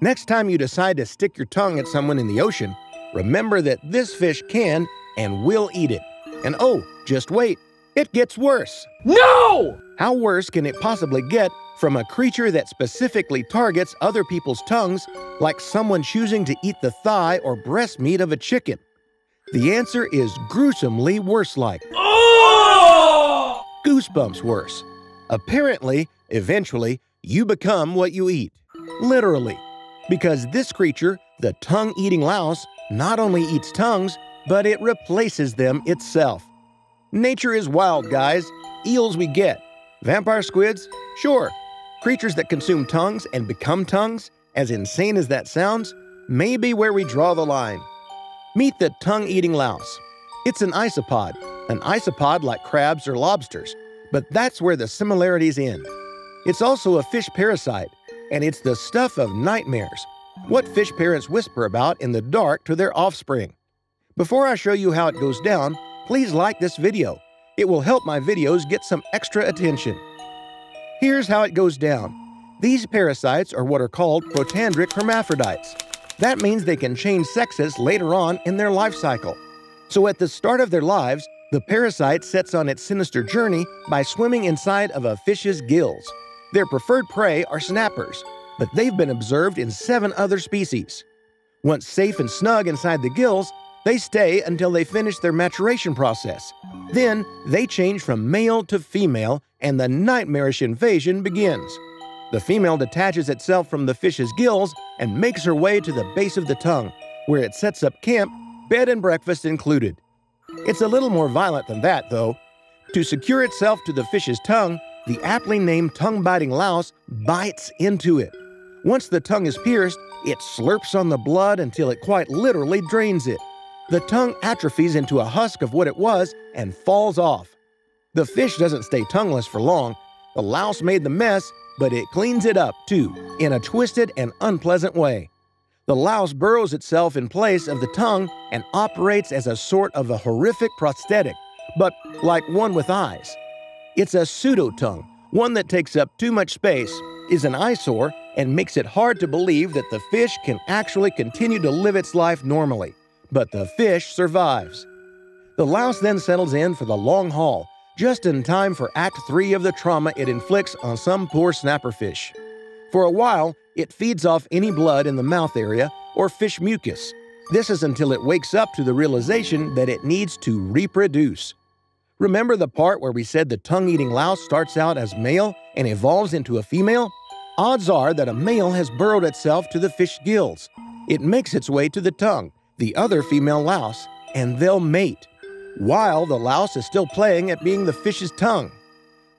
Next time you decide to stick your tongue at someone in the ocean, remember that this fish can and will eat it. And oh, just wait, it gets worse. No! How worse can it possibly get from a creature that specifically targets other people's tongues, like someone choosing to eat the thigh or breast meat of a chicken? The answer is gruesomely worse like. Oh, Goosebumps worse. Apparently, eventually, you become what you eat. Literally. Because this creature, the tongue eating louse, not only eats tongues, but it replaces them itself. Nature is wild, guys. Eels we get. Vampire squids? Sure. Creatures that consume tongues and become tongues, as insane as that sounds, may be where we draw the line. Meet the tongue eating louse. It's an isopod, an isopod like crabs or lobsters, but that's where the similarities end. It's also a fish parasite, and it's the stuff of nightmares, what fish parents whisper about in the dark to their offspring. Before I show you how it goes down, please like this video. It will help my videos get some extra attention. Here's how it goes down. These parasites are what are called protandric hermaphrodites. That means they can change sexes later on in their life cycle. So at the start of their lives, the parasite sets on its sinister journey by swimming inside of a fish's gills. Their preferred prey are snappers, but they've been observed in seven other species. Once safe and snug inside the gills, they stay until they finish their maturation process. Then they change from male to female, and the nightmarish invasion begins. The female detaches itself from the fish's gills and makes her way to the base of the tongue, where it sets up camp, bed and breakfast included. It's a little more violent than that, though. To secure itself to the fish's tongue, the aptly named tongue biting louse bites into it. Once the tongue is pierced, it slurps on the blood until it quite literally drains it. The tongue atrophies into a husk of what it was and falls off. The fish doesn't stay tongueless for long. The louse made the mess, but it cleans it up too, in a twisted and unpleasant way. The louse burrows itself in place of the tongue and operates as a sort of a horrific prosthetic, but like one with eyes. It's a pseudo tongue, one that takes up too much space, is an eyesore, and makes it hard to believe that the fish can actually continue to live its life normally. But the fish survives. The louse then settles in for the long haul, just in time for Act 3 of the trauma it inflicts on some poor snapperfish. For a while, it feeds off any blood in the mouth area or fish mucus. This is until it wakes up to the realization that it needs to reproduce. Remember the part where we said the tongue eating louse starts out as male and evolves into a female? Odds are that a male has burrowed itself to the fish gills. It makes its way to the tongue, the other female louse, and they'll mate, while the louse is still playing at being the fish's tongue.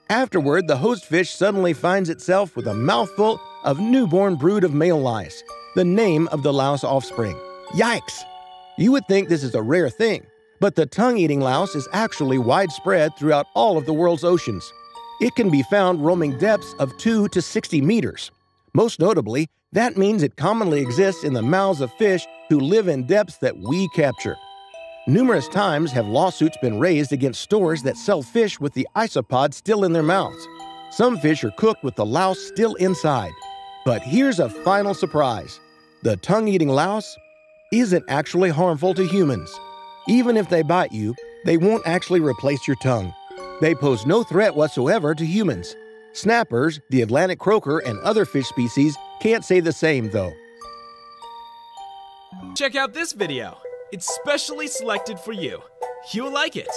Afterward, the host fish suddenly finds itself with a mouthful of newborn brood of male lice, the name of the louse offspring. Yikes! You would think this is a rare thing, but the tongue eating louse is actually widespread throughout all of the world's oceans. It can be found roaming depths of 2 to 60 meters. Most notably, that means it commonly exists in the mouths of fish who live in depths that we capture. Numerous times have lawsuits been raised against stores that sell fish with the isopod still in their mouths. Some fish are cooked with the louse still inside. But here's a final surprise the tongue eating louse isn't actually harmful to humans. Even if they bite you, they won't actually replace your tongue. They pose no threat whatsoever to humans. Snappers, the Atlantic croaker, and other fish species can't say the same, though. Check out this video. It's specially selected for you. You'll like it.